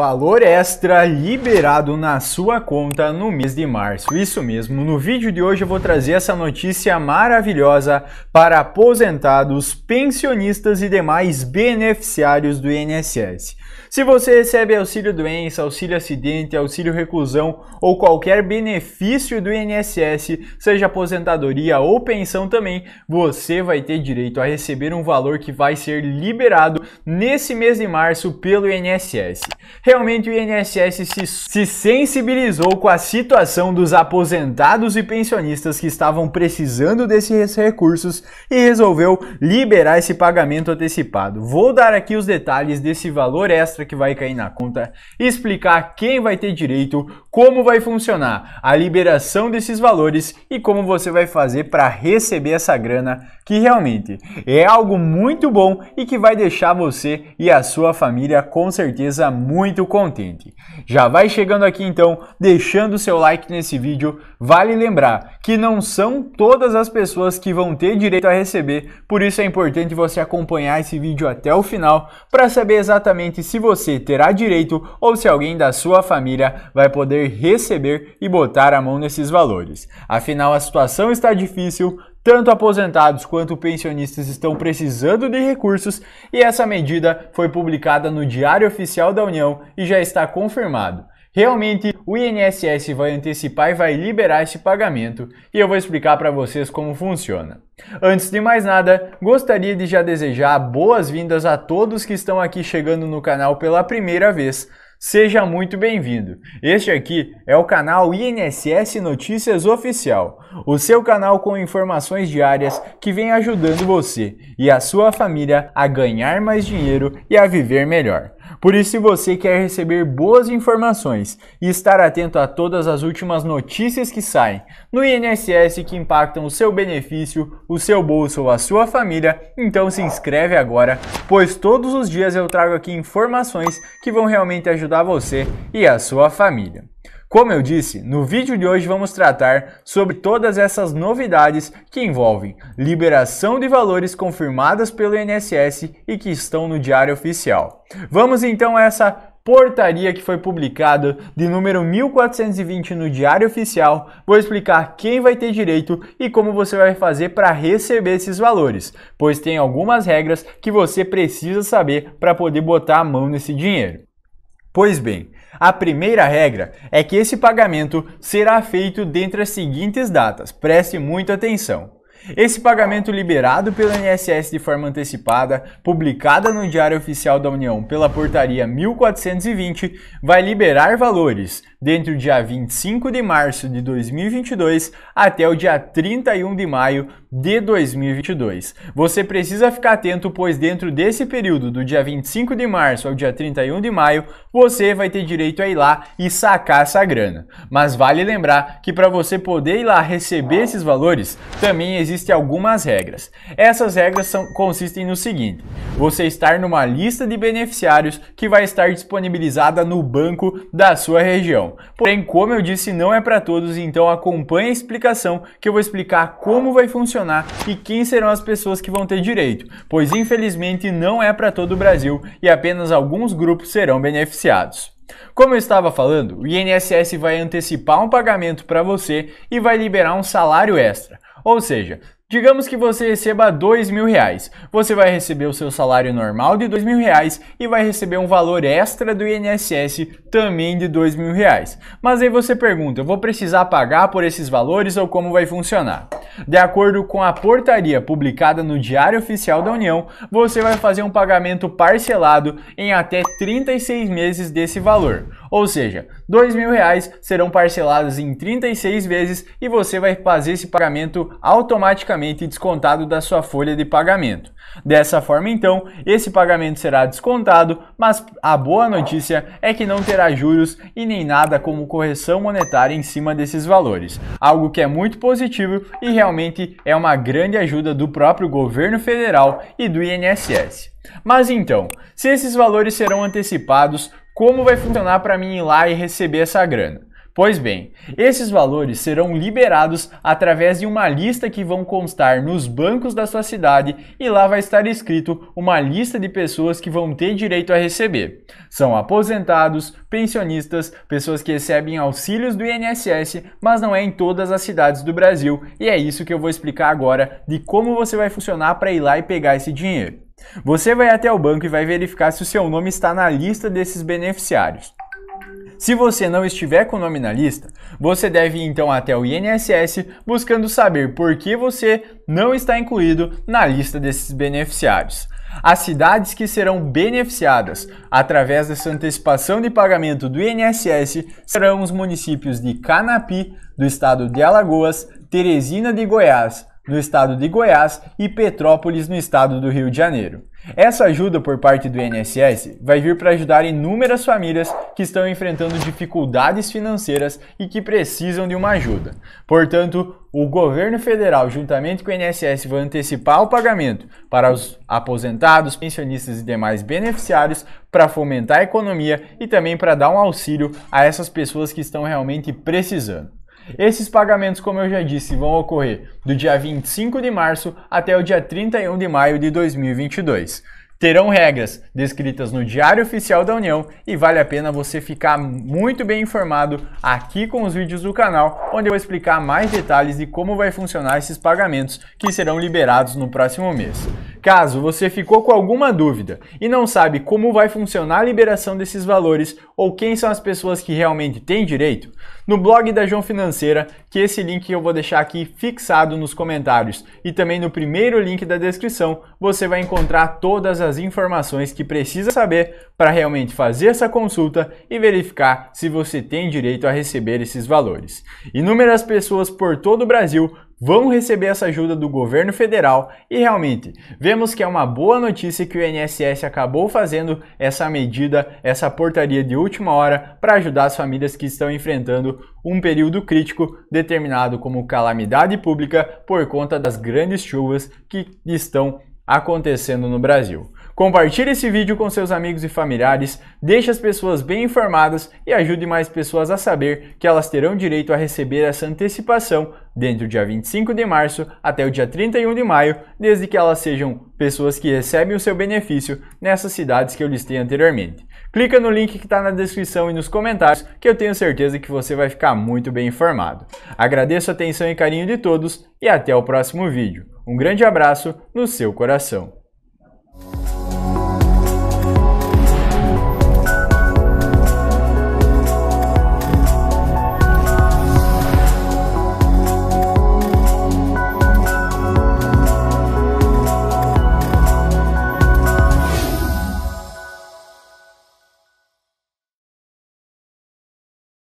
Valor extra liberado na sua conta no mês de março. Isso mesmo, no vídeo de hoje eu vou trazer essa notícia maravilhosa para aposentados, pensionistas e demais beneficiários do INSS. Se você recebe auxílio doença, auxílio acidente, auxílio reclusão ou qualquer benefício do INSS, seja aposentadoria ou pensão também, você vai ter direito a receber um valor que vai ser liberado nesse mês de março pelo INSS. Realmente o INSS se, se sensibilizou com a situação dos aposentados e pensionistas que estavam precisando desses recursos e resolveu liberar esse pagamento antecipado. Vou dar aqui os detalhes desse valor extra que vai cair na conta, explicar quem vai ter direito, como vai funcionar a liberação desses valores e como você vai fazer para receber essa grana, que realmente é algo muito bom e que vai deixar você e a sua família com certeza muito contente. Já vai chegando aqui então, deixando seu like nesse vídeo. Vale lembrar que não são todas as pessoas que vão ter direito a receber, por isso é importante você acompanhar esse vídeo até o final para saber exatamente se você terá direito ou se alguém da sua família vai poder receber e botar a mão nesses valores. Afinal, a situação está difícil, tanto aposentados quanto pensionistas estão precisando de recursos e essa medida foi publicada no Diário Oficial da União e já está confirmado. Realmente, o INSS vai antecipar e vai liberar esse pagamento e eu vou explicar para vocês como funciona. Antes de mais nada, gostaria de já desejar boas-vindas a todos que estão aqui chegando no canal pela primeira vez. Seja muito bem-vindo. Este aqui é o canal INSS Notícias Oficial, o seu canal com informações diárias que vem ajudando você e a sua família a ganhar mais dinheiro e a viver melhor. Por isso, se você quer receber boas informações e estar atento a todas as últimas notícias que saem no INSS que impactam o seu benefício, o seu bolso ou a sua família, então se inscreve agora, pois todos os dias eu trago aqui informações que vão realmente ajudar você e a sua família. Como eu disse, no vídeo de hoje vamos tratar sobre todas essas novidades que envolvem liberação de valores confirmadas pelo INSS e que estão no Diário Oficial. Vamos então a essa portaria que foi publicada de número 1420 no Diário Oficial. Vou explicar quem vai ter direito e como você vai fazer para receber esses valores, pois tem algumas regras que você precisa saber para poder botar a mão nesse dinheiro. Pois bem, a primeira regra é que esse pagamento será feito dentre as seguintes datas. Preste muita atenção. Esse pagamento liberado pelo INSS de forma antecipada, publicada no Diário Oficial da União pela Portaria 1420, vai liberar valores dentre o dia 25 de março de 2022 até o dia 31 de maio de 2022. Você precisa ficar atento, pois dentro desse período, do dia 25 de março ao dia 31 de maio, você vai ter direito a ir lá e sacar essa grana. Mas vale lembrar que para você poder ir lá receber esses valores, também existem algumas regras. Essas regras são, consistem no seguinte: você estar numa lista de beneficiários que vai estar disponibilizada no banco da sua região. Porém, como eu disse, não é para todos, então acompanhe a explicação que eu vou explicar como vai funcionar e quem serão as pessoas que vão ter direito, pois infelizmente não é para todo o Brasil e apenas alguns grupos serão beneficiados. Como eu estava falando, o INSS vai antecipar um pagamento para você e vai liberar um salário extra. Ou seja, Digamos que você receba dois mil reais. Você vai receber o seu salário normal de dois mil reais e vai receber um valor extra do INSS também de dois mil reais. Mas aí você pergunta, eu vou precisar pagar por esses valores ou como vai funcionar? De acordo com a portaria publicada no Diário Oficial da União, você vai fazer um pagamento parcelado em até 36 meses desse valor. Ou seja, mil reais serão parcelados em 36 vezes e você vai fazer esse pagamento automaticamente descontado da sua folha de pagamento. Dessa forma, então, esse pagamento será descontado, mas a boa notícia é que não terá juros e nem nada como correção monetária em cima desses valores, algo que é muito positivo e realmente é uma grande ajuda do próprio governo federal e do INSS. Mas então, se esses valores serão antecipados, como vai funcionar para mim ir lá e receber essa grana? Pois bem, esses valores serão liberados através de uma lista que vão constar nos bancos da sua cidade e lá vai estar escrito uma lista de pessoas que vão ter direito a receber. São aposentados, pensionistas, pessoas que recebem auxílios do INSS, mas não é em todas as cidades do Brasil, e é isso que eu vou explicar agora de como você vai funcionar para ir lá e pegar esse dinheiro. Você vai até o banco e vai verificar se o seu nome está na lista desses beneficiários. Se você não estiver com o nome na lista, você deve ir então até o INSS buscando saber por que você não está incluído na lista desses beneficiários. As cidades que serão beneficiadas através dessa antecipação de pagamento do INSS serão os municípios de Canapi, do estado de Alagoas, Teresina de Goiás, no estado de Goiás, e Petrópolis, no estado do Rio de Janeiro. Essa ajuda por parte do INSS vai vir para ajudar inúmeras famílias que estão enfrentando dificuldades financeiras e que precisam de uma ajuda. Portanto, o governo federal, juntamente com o INSS, vai antecipar o pagamento para os aposentados, pensionistas e demais beneficiários para fomentar a economia e também para dar um auxílio a essas pessoas que estão realmente precisando. Esses pagamentos, como eu já disse, vão ocorrer do dia 25 de março até o dia 31 de maio de 2022 terão regras descritas no Diário Oficial da União e vale a pena você ficar muito bem informado aqui com os vídeos do canal, onde eu vou explicar mais detalhes de como vai funcionar esses pagamentos que serão liberados no próximo mês. Caso você ficou com alguma dúvida e não sabe como vai funcionar a liberação desses valores ou quem são as pessoas que realmente têm direito, no blog da João Financeira, que esse link eu vou deixar aqui fixado nos comentários e também no primeiro link da descrição, você vai encontrar todas as informações que precisa saber para realmente fazer essa consulta e verificar se você tem direito a receber esses valores. Inúmeras pessoas por todo o Brasil vão receber essa ajuda do governo federal e realmente vemos que é uma boa notícia que o INSS acabou fazendo essa medida, essa portaria de última hora para ajudar as famílias que estão enfrentando um período crítico determinado como calamidade pública por conta das grandes chuvas que estão acontecendo no Brasil. Compartilhe esse vídeo com seus amigos e familiares, deixe as pessoas bem informadas e ajude mais pessoas a saber que elas terão direito a receber essa antecipação dentro do dia 25 de março até o dia 31 de maio, desde que elas sejam pessoas que recebem o seu benefício nessas cidades que eu listei anteriormente. Clica no link que está na descrição e nos comentários que eu tenho certeza que você vai ficar muito bem informado. Agradeço a atenção e carinho de todos e até o próximo vídeo. Um grande abraço no seu coração.